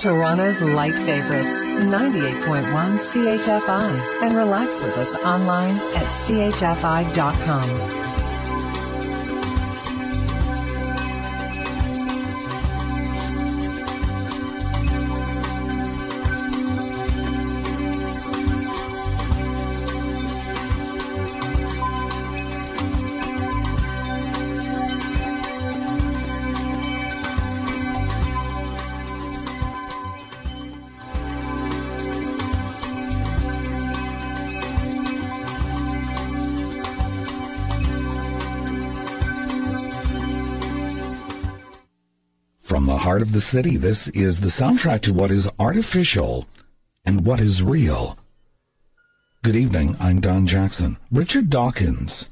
Toronto's light favorites, 98.1 CHFI, and relax with us online at chfi.com. heart of the city. This is the soundtrack to what is artificial and what is real. Good evening. I'm Don Jackson. Richard Dawkins,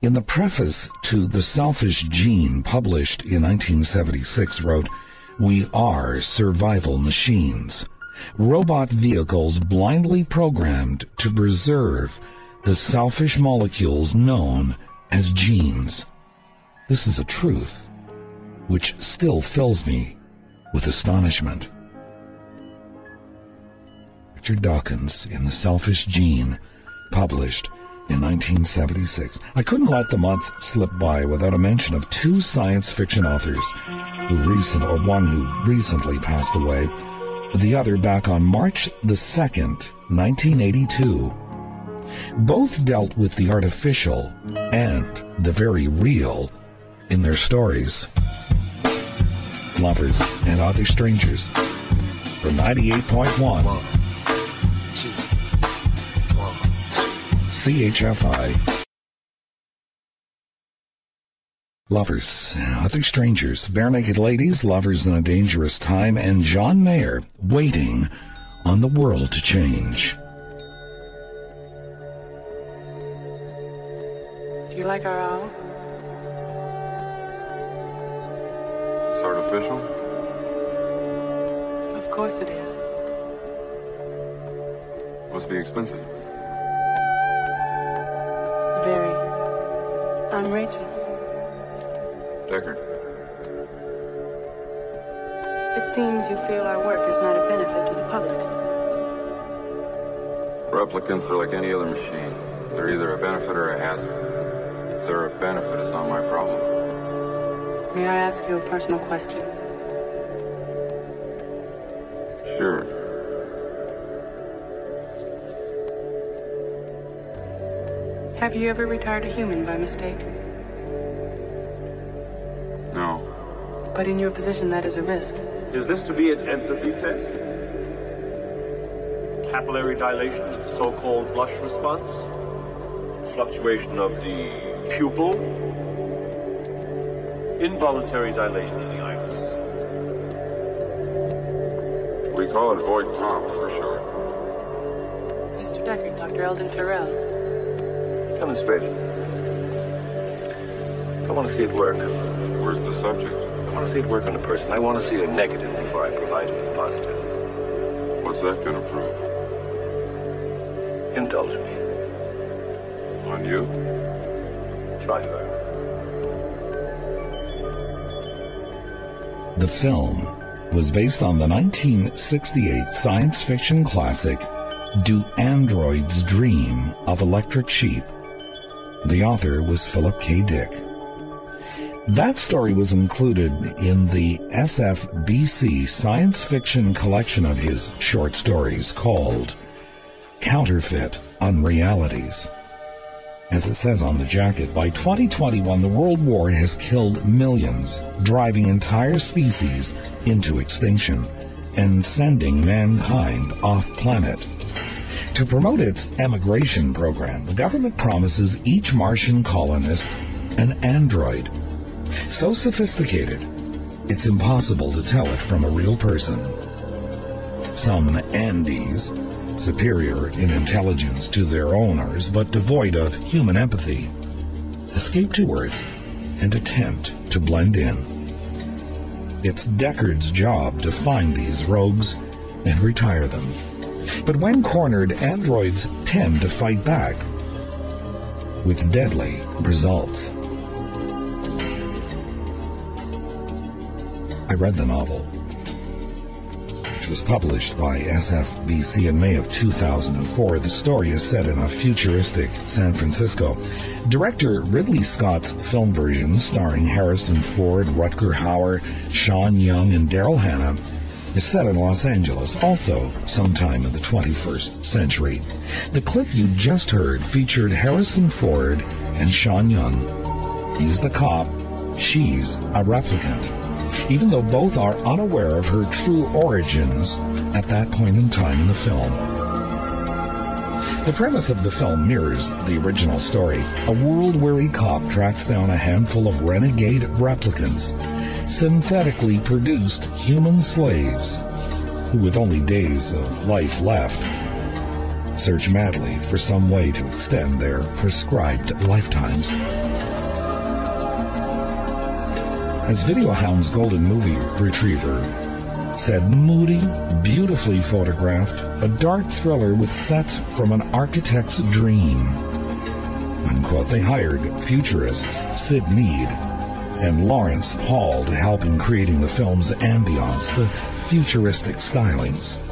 in the preface to The Selfish Gene, published in 1976, wrote, We are survival machines, robot vehicles blindly programmed to preserve the selfish molecules known as genes. This is a truth which still fills me with astonishment. Richard Dawkins in The Selfish Gene, published in 1976. I couldn't let the month slip by without a mention of two science fiction authors who recent or one who recently passed away, the other back on March the 2nd, 1982. Both dealt with the artificial and the very real in their stories lovers, and other strangers. For 98.1 CHFI. Lovers, and other strangers, Barenaked Ladies, Lovers in a Dangerous Time, and John Mayer, Waiting on the World to Change. Do you like our owl? Artificial? Of course it is. Must be expensive. Very. I'm Rachel. Deckard. It seems you feel our work is not a benefit to the public. Replicants are like any other machine. They're either a benefit or a hazard. If they're a benefit, it's not my problem. May I ask you a personal question? Sure. Have you ever retired a human by mistake? No. But in your position, that is a risk. Is this to be an empathy test? Capillary dilation of the so-called blush response? Fluctuation of the pupil? Involuntary dilation of the iris. We call it void comp for short. Mr. Deckard, Dr. Eldon Tyrell. Demonstrate it. I want to see it work. Where's the subject? I want to see it work on a person. I want to see a negative before I provide him a positive. What's that going to prove? Indulge me. On you? Try her. The film was based on the 1968 science fiction classic Do Androids Dream of Electric Sheep? The author was Philip K. Dick. That story was included in the SFBC science fiction collection of his short stories called Counterfeit Unrealities. As it says on the jacket, by 2021, the World War has killed millions, driving entire species into extinction and sending mankind off planet. To promote its emigration program, the government promises each Martian colonist an android. So sophisticated, it's impossible to tell it from a real person. Some andys superior in intelligence to their owners, but devoid of human empathy, escape to Earth and attempt to blend in. It's Deckard's job to find these rogues and retire them. But when cornered, androids tend to fight back with deadly results. I read the novel. Was published by SFBC in May of 2004. The story is set in a futuristic San Francisco. Director Ridley Scott's film version, starring Harrison Ford, Rutger Hauer, Sean Young, and Daryl Hannah, is set in Los Angeles, also sometime in the 21st century. The clip you just heard featured Harrison Ford and Sean Young. He's the cop, she's a replicant even though both are unaware of her true origins at that point in time in the film. The premise of the film mirrors the original story. A world-weary cop tracks down a handful of renegade replicants, synthetically produced human slaves, who with only days of life left, search madly for some way to extend their prescribed lifetimes. As Videohound's Golden Movie Retriever said, moody, beautifully photographed, a dark thriller with sets from an architect's dream. Unquote. They hired futurists Syd Mead and Lawrence Hall to help in creating the film's ambiance, the futuristic stylings.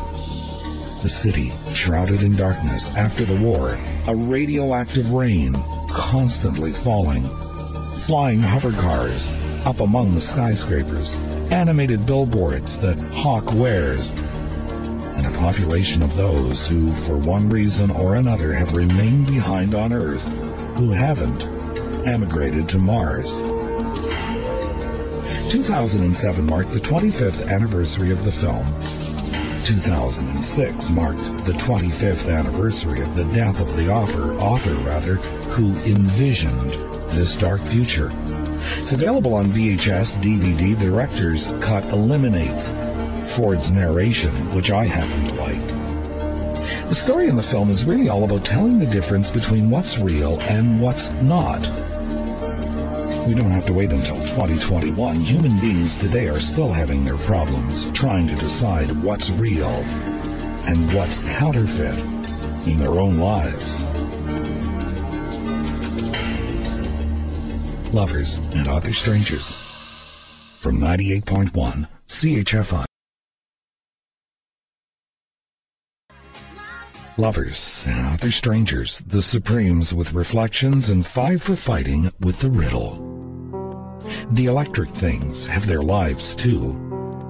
The city, shrouded in darkness after the war, a radioactive rain constantly falling, flying hover cars, up among the skyscrapers, animated billboards that hawk wares, and a population of those who, for one reason or another, have remained behind on Earth, who haven't emigrated to Mars. 2007 marked the 25th anniversary of the film. 2006 marked the 25th anniversary of the death of the author, author rather, who envisioned this dark future. It's available on VHS, DVD. The director's cut eliminates Ford's narration, which I happen to like. The story in the film is really all about telling the difference between what's real and what's not. We don't have to wait until 2021. Human beings today are still having their problems trying to decide what's real and what's counterfeit in their own lives. Lovers, and other strangers. From 98.1 CHFI. Lovers and other strangers, the Supremes with reflections and five for fighting with the riddle. The electric things have their lives too,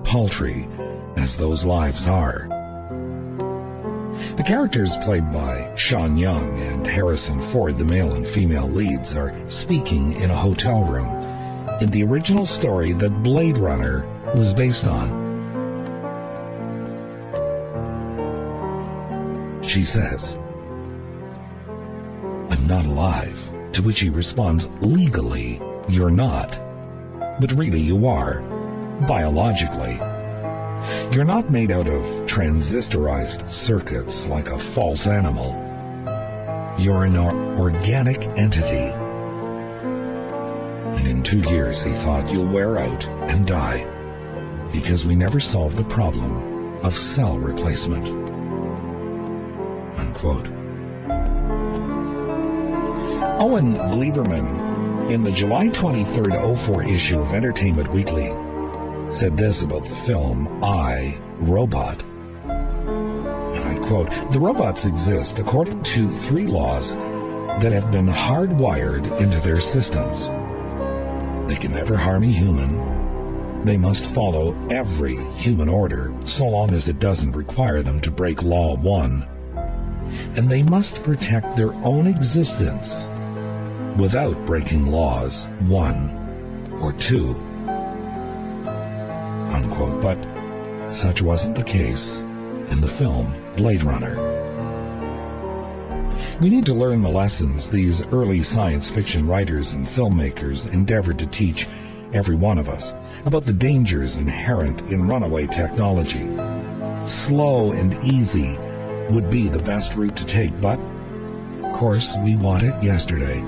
paltry as those lives are. The characters played by Sean Young and Harrison Ford, the male and female leads, are speaking in a hotel room in the original story that Blade Runner was based on. She says, I'm not alive. To which he responds, legally, you're not. But really, you are. Biologically. You're not made out of transistorized circuits like a false animal. You're an organic entity. And in two years, he thought, you'll wear out and die because we never solved the problem of cell replacement. Unquote. Owen Gleiberman, in the July 23rd 04 issue of Entertainment Weekly, said this about the film I, Robot. And I quote, The robots exist according to three laws that have been hardwired into their systems. They can never harm a human. They must follow every human order, so long as it doesn't require them to break Law 1. And they must protect their own existence without breaking laws 1 or 2 unquote, but such wasn't the case in the film Blade Runner. We need to learn the lessons these early science fiction writers and filmmakers endeavored to teach every one of us about the dangers inherent in runaway technology. Slow and easy would be the best route to take, but of course we want it yesterday.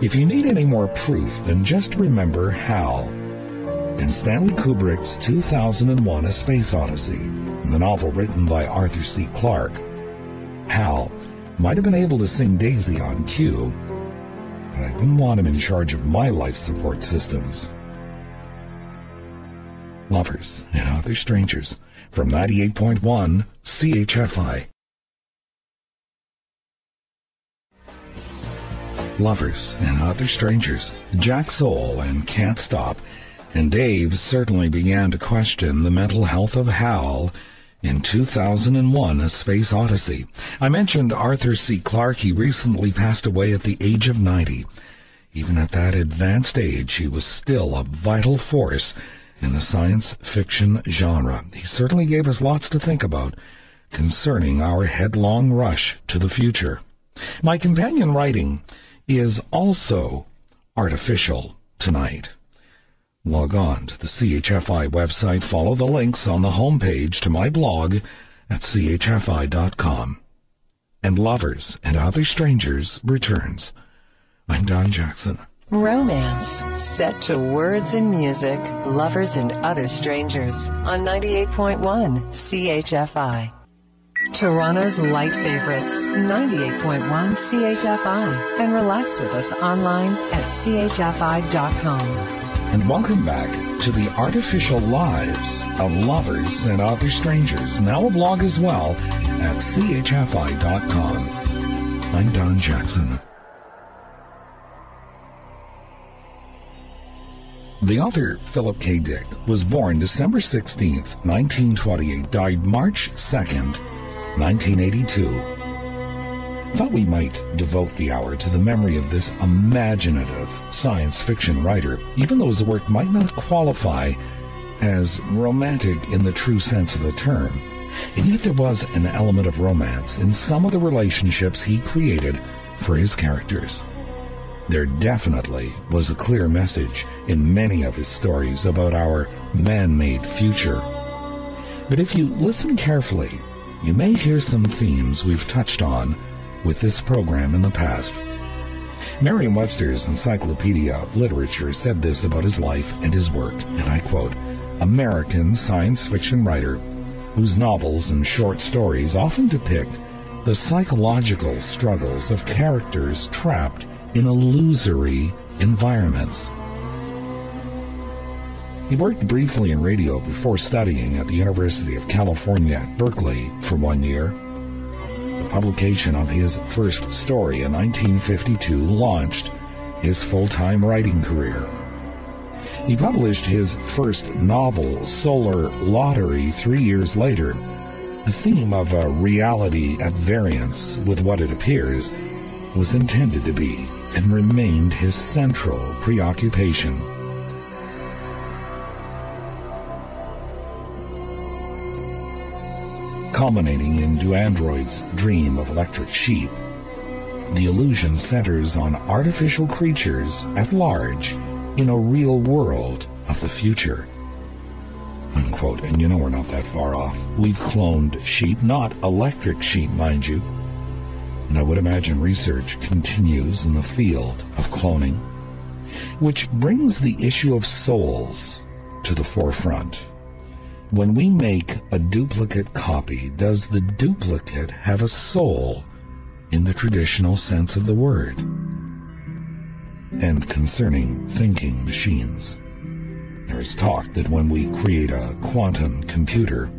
If you need any more proof, then just remember HAL in Stanley Kubrick's 2001 A Space Odyssey, the novel written by Arthur C. Clarke. Hal might have been able to sing Daisy on cue, but I wouldn't want him in charge of my life support systems. lovers, and other strangers from 98.1 CHFI. Lovers and other strangers, Jacksoul and Can't Stop, and Dave certainly began to question the mental health of Hal in 2001 A Space Odyssey. I mentioned Arthur C. Clarke. He recently passed away at the age of 90. Even at that advanced age, he was still a vital force in the science fiction genre. He certainly gave us lots to think about concerning our headlong rush to the future. My companion writing is also artificial tonight. Log on to the CHFI website, follow the links on the homepage to my blog at chfi.com. And Lovers and Other Strangers returns. I'm Don Jackson. Romance set to words and music, lovers and other strangers on 98.1 CHFI. Toronto's light favorites, 98.1 CHFI, and relax with us online at chfi.com. And welcome back to the artificial lives of lovers and other strangers, now a blog as well at chfi.com. I'm Don Jackson. The author Philip K. Dick was born December 16, 1928, died March 2nd, 1982. Thought we might devote the hour to the memory of this imaginative science fiction writer, even though his work might not qualify as romantic in the true sense of the term. And yet there was an element of romance in some of the relationships he created for his characters. There definitely was a clear message in many of his stories about our man made future. But if you listen carefully, you may hear some themes we've touched on with this program in the past. Merriam Webster's Encyclopedia of Literature said this about his life and his work, and I quote American science fiction writer whose novels and short stories often depict the psychological struggles of characters trapped in illusory environments. He worked briefly in radio before studying at the University of California at Berkeley for one year. Publication of his first story in 1952 launched his full-time writing career. He published his first novel, Solar Lottery, three years later. The theme of a reality at variance with what it appears was intended to be and remained his central preoccupation. Culminating in Do Android's dream of electric sheep, the illusion centers on artificial creatures at large in a real world of the future. Unquote. And you know we're not that far off. We've cloned sheep, not electric sheep, mind you, and I would imagine research continues in the field of cloning, which brings the issue of souls to the forefront. When we make a duplicate copy, does the duplicate have a soul in the traditional sense of the word? And concerning thinking machines, there is talk that when we create a quantum computer,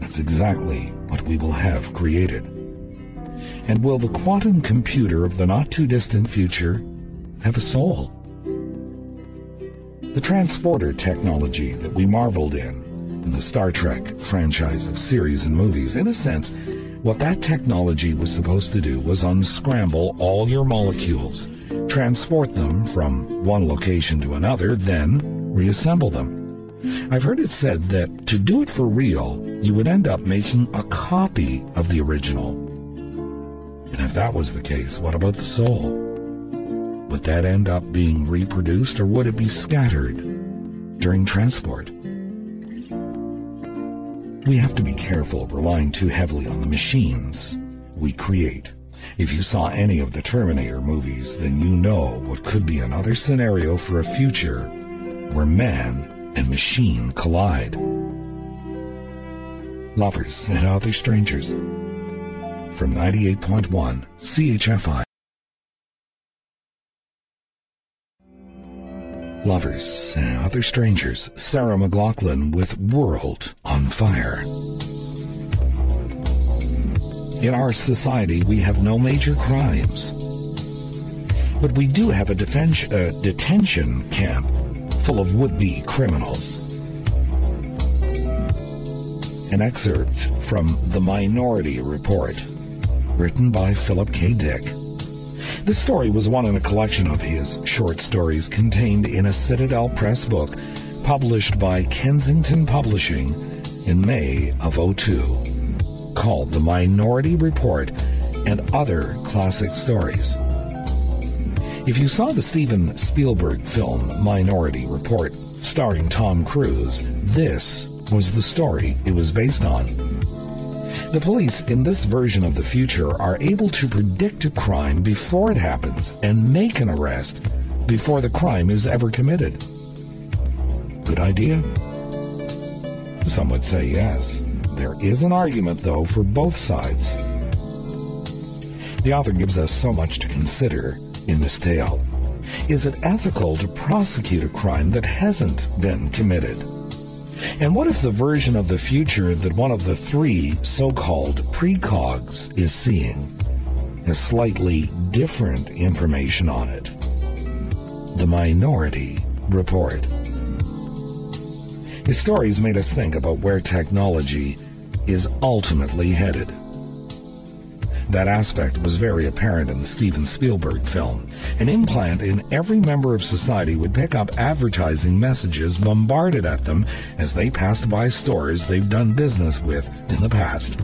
that's exactly what we will have created. And will the quantum computer of the not too distant future have a soul? The transporter technology that we marveled in in the Star Trek franchise of series and movies, in a sense, what that technology was supposed to do was unscramble all your molecules, transport them from one location to another, then reassemble them. I've heard it said that to do it for real, you would end up making a copy of the original and if that was the case, what about the soul? Would that end up being reproduced or would it be scattered during transport? We have to be careful relying too heavily on the machines we create. If you saw any of the Terminator movies, then you know what could be another scenario for a future where man and machine collide. Lovers and other strangers from 98.1 CHFI. Lovers and Other Strangers, Sarah McLachlan with World on Fire. In our society, we have no major crimes. But we do have a defen- uh, detention camp full of would-be criminals. An excerpt from The Minority Report, written by Philip K. Dick. This story was one in a collection of his short stories contained in a Citadel Press book published by Kensington Publishing in May of 02, called The Minority Report and Other Classic Stories. If you saw the Steven Spielberg film Minority Report, starring Tom Cruise, this was the story it was based on. The police in this version of the future are able to predict a crime before it happens and make an arrest before the crime is ever committed. Good idea? Some would say yes. There is an argument, though, for both sides. The author gives us so much to consider in this tale. Is it ethical to prosecute a crime that hasn't been committed? And what if the version of the future that one of the three so-called precogs is seeing has slightly different information on it? The Minority Report. His stories made us think about where technology is ultimately headed. That aspect was very apparent in the Steven Spielberg film. An implant in every member of society would pick up advertising messages bombarded at them as they passed by stores they've done business with in the past.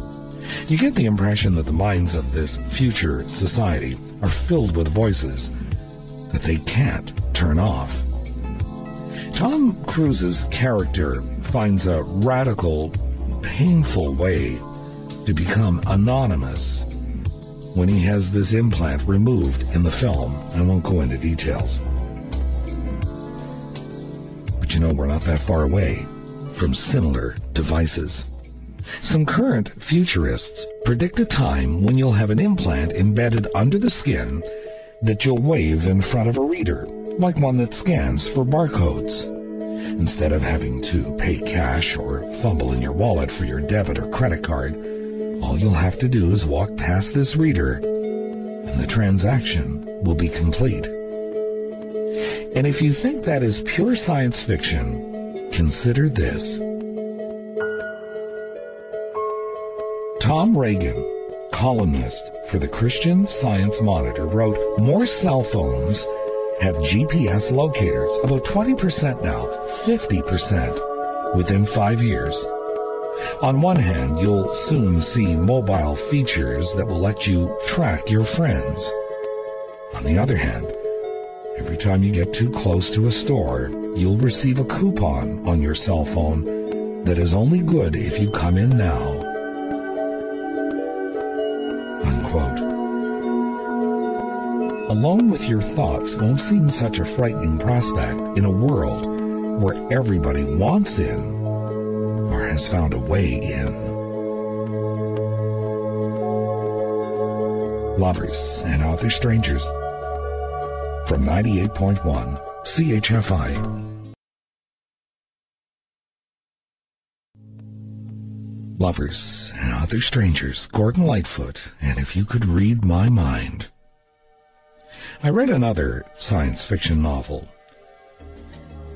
You get the impression that the minds of this future society are filled with voices that they can't turn off. Tom Cruise's character finds a radical, painful way to become anonymous when he has this implant removed in the film. I won't go into details. But you know, we're not that far away from similar devices. Some current futurists predict a time when you'll have an implant embedded under the skin that you'll wave in front of a reader, like one that scans for barcodes. Instead of having to pay cash or fumble in your wallet for your debit or credit card, all you'll have to do is walk past this reader, and the transaction will be complete. And if you think that is pure science fiction, consider this. Tom Regan, columnist for the Christian Science Monitor, wrote More cell phones have GPS locators, about 20% now, 50% within five years. On one hand, you'll soon see mobile features that will let you track your friends. On the other hand, every time you get too close to a store, you'll receive a coupon on your cell phone that is only good if you come in now. Unquote. Alone with your thoughts won't seem such a frightening prospect in a world where everybody wants in or has found a way in. Lovers and Other Strangers from 98.1 CHFI. Lovers and Other Strangers, Gordon Lightfoot, and If You Could Read My Mind. I read another science fiction novel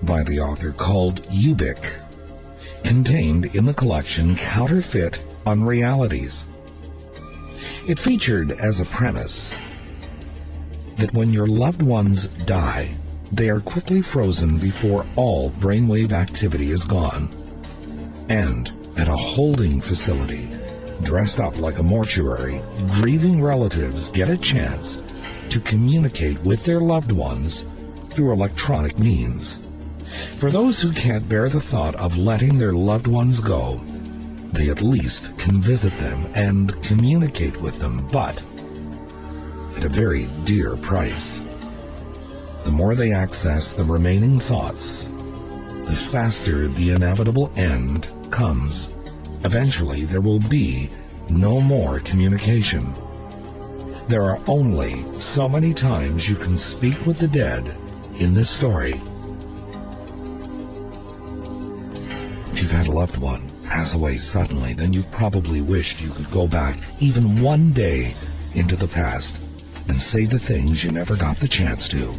by the author called Ubik, contained in the collection Counterfeit Unrealities. It featured as a premise that when your loved ones die, they are quickly frozen before all brainwave activity is gone. And at a holding facility, dressed up like a mortuary, grieving relatives get a chance to communicate with their loved ones through electronic means. For those who can't bear the thought of letting their loved ones go, they at least can visit them and communicate with them, but at a very dear price. The more they access the remaining thoughts, the faster the inevitable end comes. Eventually, there will be no more communication. There are only so many times you can speak with the dead in this story you've had a loved one pass away suddenly, then you've probably wished you could go back even one day into the past and say the things you never got the chance to.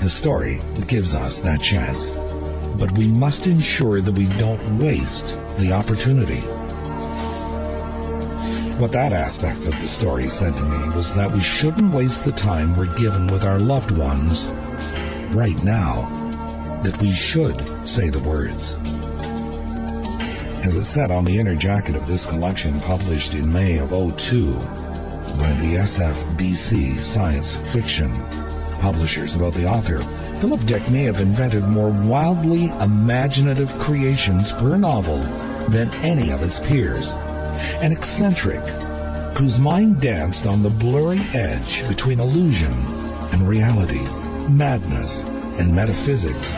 The story gives us that chance, but we must ensure that we don't waste the opportunity. What that aspect of the story said to me was that we shouldn't waste the time we're given with our loved ones right now, that we should say the words. As it said on the inner jacket of this collection published in May of 02 by the SFBC Science Fiction publishers about the author, Philip Dick may have invented more wildly imaginative creations per novel than any of his peers. An eccentric whose mind danced on the blurry edge between illusion and reality, madness and metaphysics.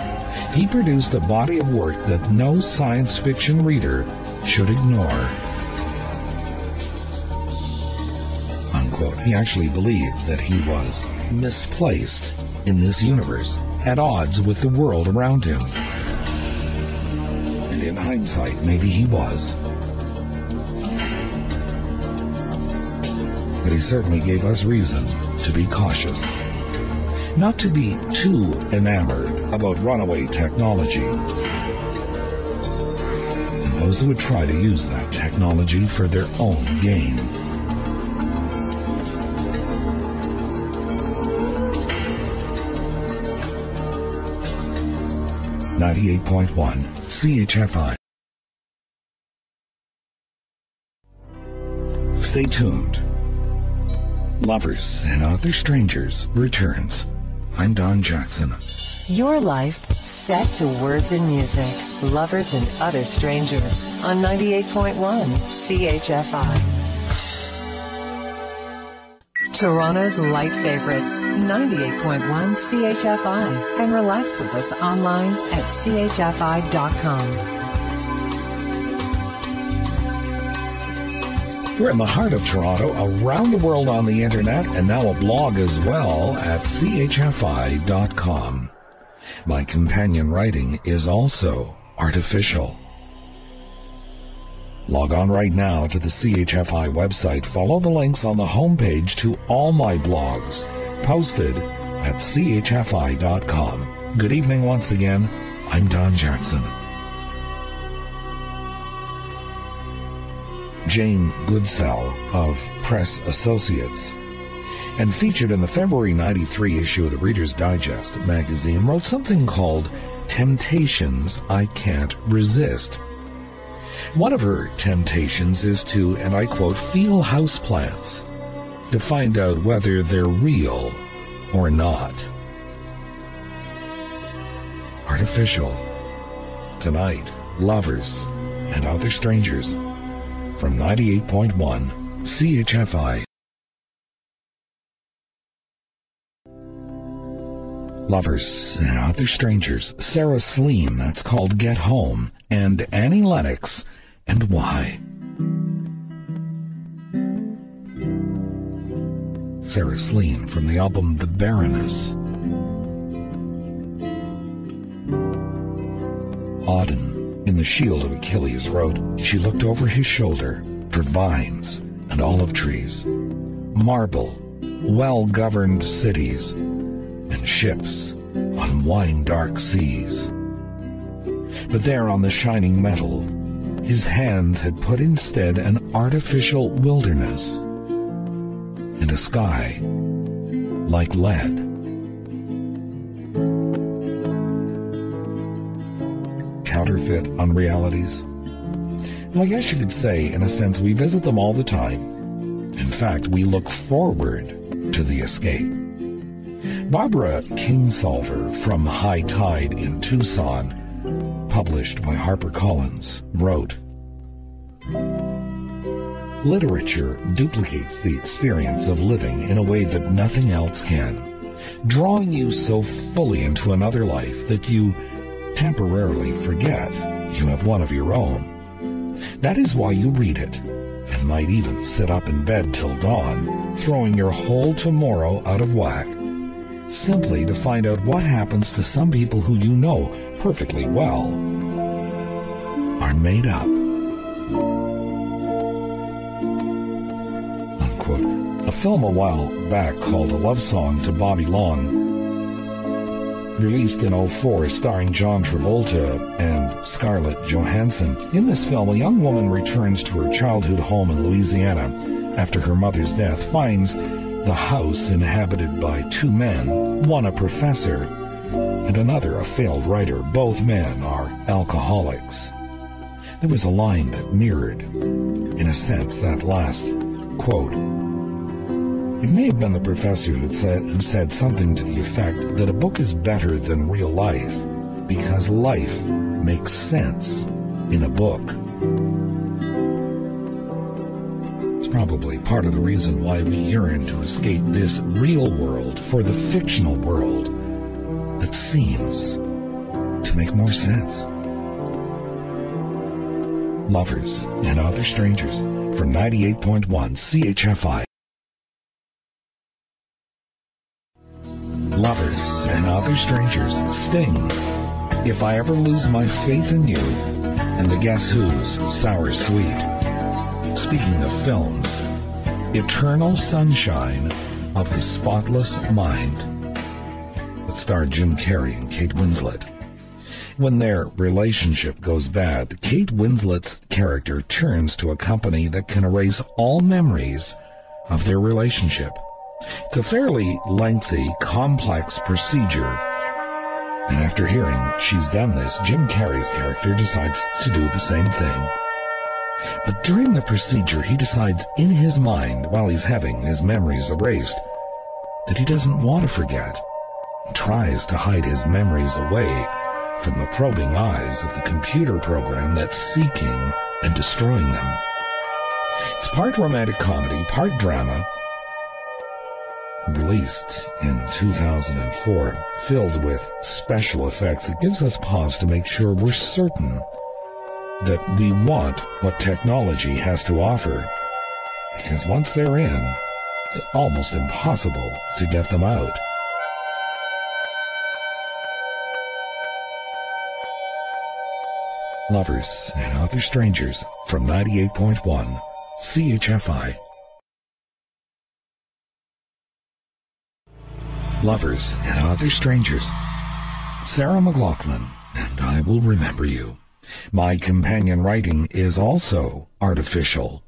He produced a body of work that no science fiction reader should ignore. Unquote. He actually believed that he was misplaced in this universe, at odds with the world around him. And in hindsight, maybe he was. But he certainly gave us reason to be cautious. Not to be too enamored about runaway technology. And those who would try to use that technology for their own gain. Ninety-eight point one CHFI. Stay tuned. Lovers and Other Strangers returns. I'm Don Jackson. Your life set to words and music. Lovers and Other Strangers on 98.1 CHFI. Toronto's light favorites, 98.1 CHFI. And relax with us online at chfi.com. We're in the heart of Toronto, around the world on the internet, and now a blog as well at chfi.com. My companion writing is also artificial. Log on right now to the CHFI website. Follow the links on the homepage to all my blogs posted at chfi.com. Good evening once again. I'm Don Jackson. Jane Goodsell of Press Associates, and featured in the February 93 issue of the Reader's Digest magazine, wrote something called Temptations I Can't Resist. One of her temptations is to, and I quote, feel houseplants to find out whether they're real or not. Artificial. Tonight, lovers and other strangers from 98.1 CHFI. Lovers and Other Strangers, Sarah Slean, that's called Get Home, and Annie Lennox, and Why. Sarah Slean from the album The Baroness. Auden, in The Shield of Achilles, wrote, She looked over his shoulder for vines and olive trees, marble, well governed cities, ships on wine dark seas. But there on the shining metal, his hands had put instead an artificial wilderness and a sky like lead. Counterfeit unrealities. And I guess you could say, in a sense, we visit them all the time. In fact, we look forward to the escape. Barbara Kingsolver from High Tide in Tucson, published by HarperCollins, wrote, Literature duplicates the experience of living in a way that nothing else can, drawing you so fully into another life that you temporarily forget you have one of your own. That is why you read it, and might even sit up in bed till dawn, throwing your whole tomorrow out of whack, simply to find out what happens to some people who you know perfectly well. are made up. Unquote. A film a while back called A Love Song to Bobby Long released in 04 starring John Travolta and Scarlett Johansson. In this film, a young woman returns to her childhood home in Louisiana after her mother's death, finds the house inhabited by two men, one a professor and another a failed writer. Both men are alcoholics. There was a line that mirrored, in a sense, that last quote. It may have been the professor who said, who said something to the effect that a book is better than real life because life makes sense in a book. Probably part of the reason why we yearn to escape this real world for the fictional world that seems to make more sense. Lovers and Other Strangers from 98.1 CHFI. Lovers and Other Strangers Sting. If I ever lose my faith in you, and the Guess Who's Sour Suite. Speaking of films, Eternal Sunshine of the Spotless Mind that starred Jim Carrey and Kate Winslet. When their relationship goes bad, Kate Winslet's character turns to a company that can erase all memories of their relationship. It's a fairly lengthy, complex procedure. And after hearing she's done this, Jim Carrey's character decides to do the same thing. But during the procedure, he decides in his mind, while he's having his memories erased, that he doesn't want to forget. Tries to hide his memories away from the probing eyes of the computer program that's seeking and destroying them. It's part romantic comedy, part drama, released in 2004, filled with special effects. It gives us pause to make sure we're certain that we want what technology has to offer. Because once they're in, it's almost impossible to get them out. Lovers and Other Strangers from 98.1 CHFI. Lovers and Other Strangers. Sarah McLachlan and I will remember you. My companion writing is also artificial.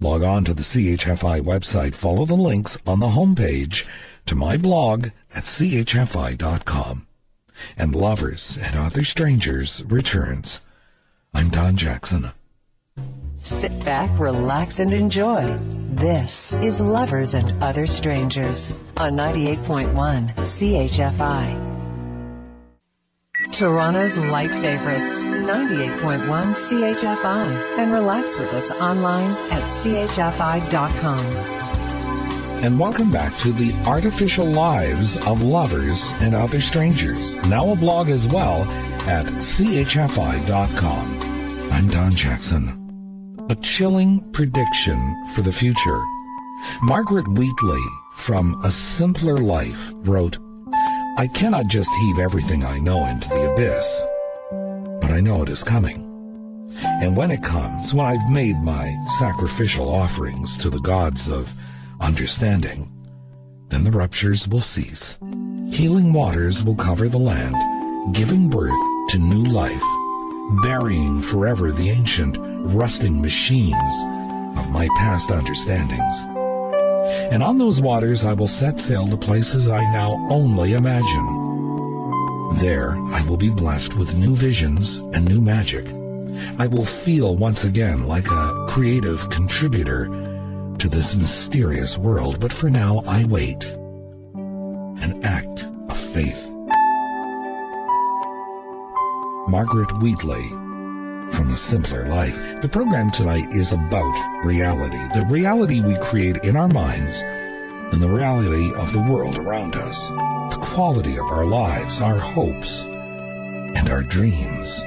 Log on to the CHFI website, follow the links on the homepage to my blog at chfi.com. And Lovers and Other Strangers returns. I'm Don Jackson. Sit back, relax, and enjoy. This is Lovers and Other Strangers on 98.1 CHFI. Toronto's light favorites, 98.1 CHFI, and relax with us online at chfi.com. And welcome back to the artificial lives of lovers and other strangers. Now a blog as well at chfi.com. I'm Don Jackson. A chilling prediction for the future. Margaret Wheatley from A Simpler Life wrote, I cannot just heave everything I know into the abyss, but I know it is coming. And when it comes, when I've made my sacrificial offerings to the gods of understanding, then the ruptures will cease. Healing waters will cover the land, giving birth to new life, burying forever the ancient, rusting machines of my past understandings and on those waters I will set sail to places I now only imagine. There I will be blessed with new visions and new magic. I will feel once again like a creative contributor to this mysterious world, but for now I wait. An act of faith. Margaret Wheatley from a simpler life. The program tonight is about reality, the reality we create in our minds and the reality of the world around us, the quality of our lives, our hopes, and our dreams.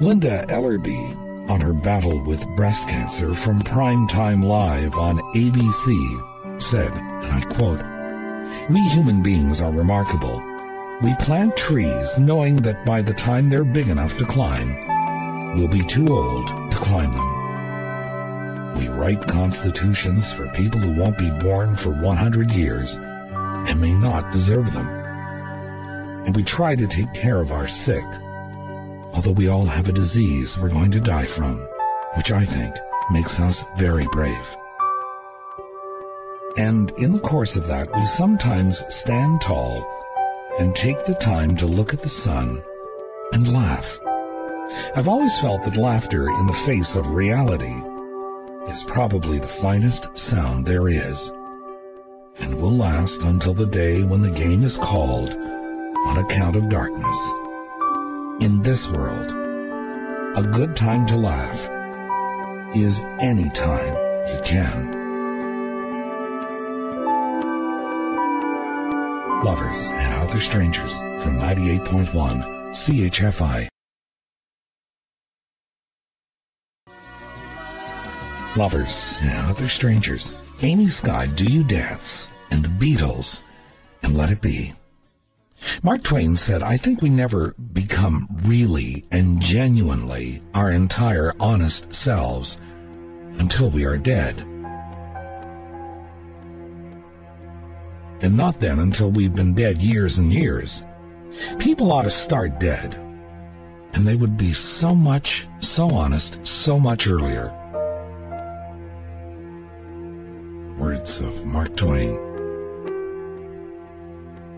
Linda Ellerbee, on her battle with breast cancer from Prime Time Live on ABC, said, and I quote, We human beings are remarkable We plant trees knowing that by the time they're big enough to climb, we'll be too old to climb them. We write constitutions for people who won't be born for 100 years and may not deserve them. And we try to take care of our sick, although we all have a disease we're going to die from, which I think makes us very brave. And in the course of that, we sometimes stand tall and take the time to look at the sun and laugh. I've always felt that laughter in the face of reality is probably the finest sound there is and will last until the day when the game is called on account of darkness. In this world, a good time to laugh is any time you can. Lovers and Other Strangers from 98.1 CHFI. Lovers and Other Strangers. Amy Sky, Do You Dance? And the Beatles, and Let It Be. Mark Twain said, I think we never become really and genuinely our entire honest selves until we are dead. And not then until we've been dead years and years. People ought to start dead, and they would be so much, so honest, so much earlier. Words of Mark Twain.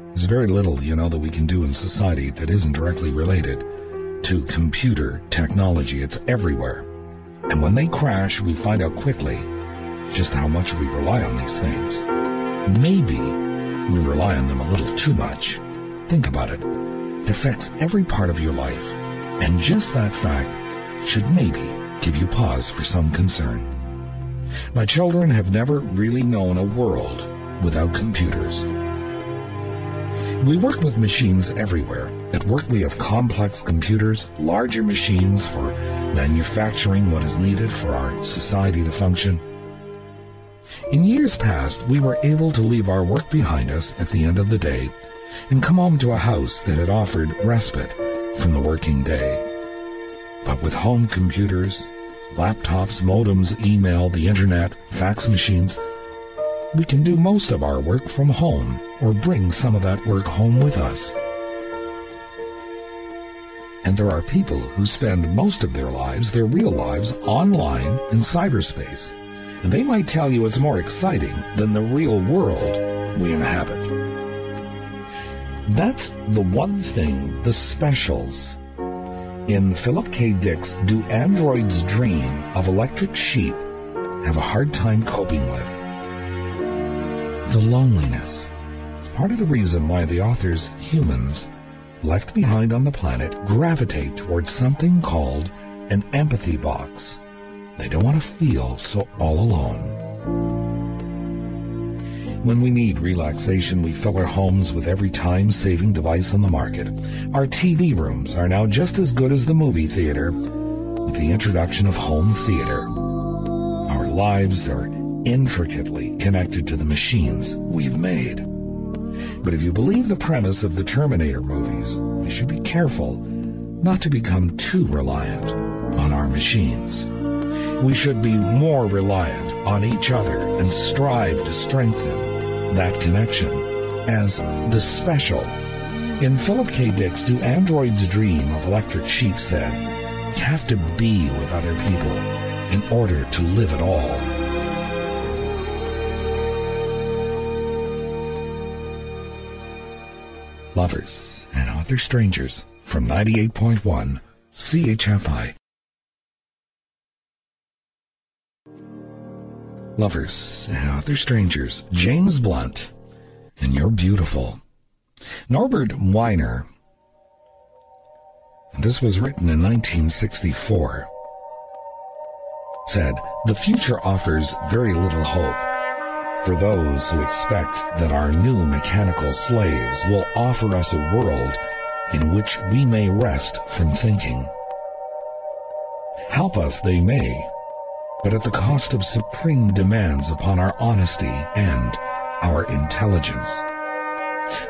There's very little, you know, that we can do in society that isn't directly related to computer technology. It's everywhere. And when they crash, we find out quickly just how much we rely on these things. Maybe we rely on them a little too much. Think about it. It affects every part of your life. And just that fact should maybe give you pause for some concern. My children have never really known a world without computers. We work with machines everywhere. At work, we have complex computers, larger machines for manufacturing what is needed for our society to function. In years past, we were able to leave our work behind us at the end of the day and come home to a house that had offered respite from the working day. But with home computers, laptops, modems, email, the internet, fax machines, we can do most of our work from home or bring some of that work home with us. And there are people who spend most of their lives, their real lives, online in cyberspace they might tell you it's more exciting than the real world we inhabit. That's the one thing the specials in Philip K. Dick's Do Androids Dream of Electric Sheep have a hard time coping with. The loneliness. Part of the reason why the author's humans left behind on the planet gravitate towards something called an empathy box. They don't want to feel so all alone. When we need relaxation, we fill our homes with every time-saving device on the market. Our TV rooms are now just as good as the movie theater with the introduction of home theater. Our lives are intricately connected to the machines we've made. But if you believe the premise of the Terminator movies, we should be careful not to become too reliant on our machines we should be more reliant on each other and strive to strengthen that connection as the special. In Philip K. Dick's Do Androids Dream of Electric Sheep said, you have to be with other people in order to live at all. Lovers and Other Strangers from 98.1 CHFI. Lovers, and other strangers, James Blunt, and You're Beautiful. Norbert Wiener. this was written in 1964, said, The future offers very little hope for those who expect that our new mechanical slaves will offer us a world in which we may rest from thinking. Help us they may, but at the cost of supreme demands upon our honesty and our intelligence.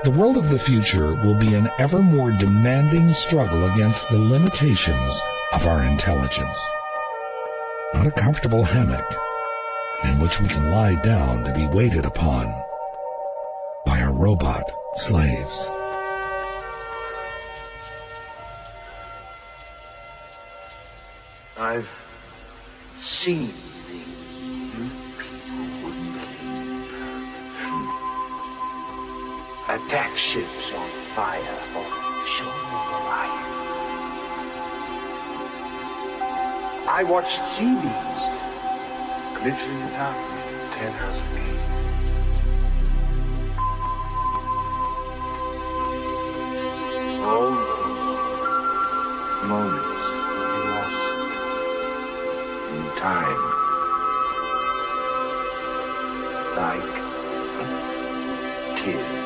The world of the future will be an ever more demanding struggle against the limitations of our intelligence. Not a comfortable hammock in which we can lie down to be waited upon by our robot slaves. I've seen things you people wouldn't believe. Attack ships on fire or show of light. I watched C-beams glitter in the dark ten hours a time. Like tears.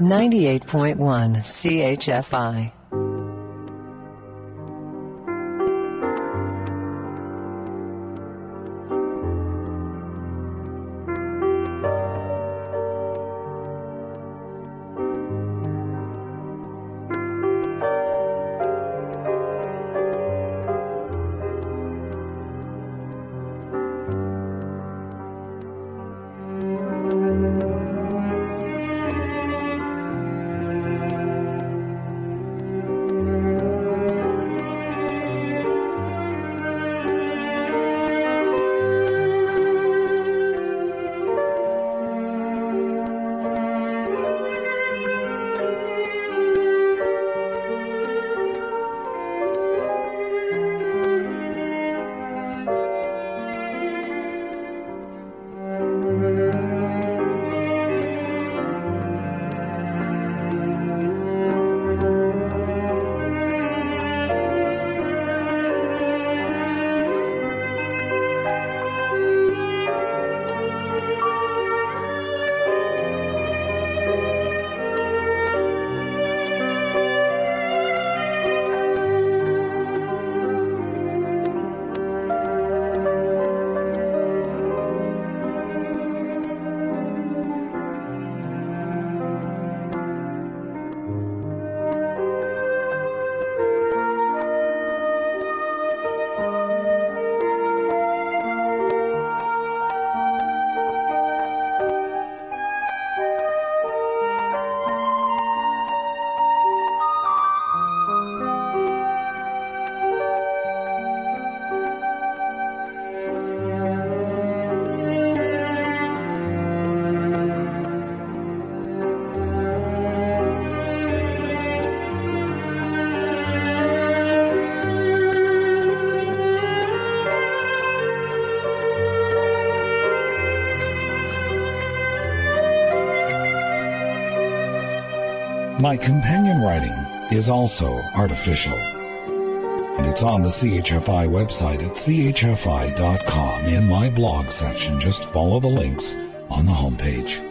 Ninety-eight point one CHFI. My companion writing is also artificial. And it's on the CHFI website at chfi.com in my blog section. Just follow the links on the homepage.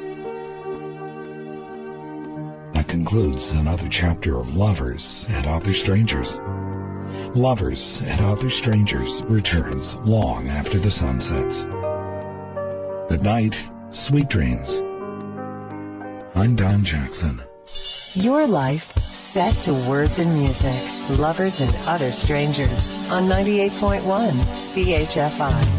That concludes another chapter of Lovers and Other Strangers. Lovers and Other Strangers returns long after the sun sets. Good night, sweet dreams. I'm Don Jackson. Your life set to words and music. Lovers and other strangers on 98.1 CHFI.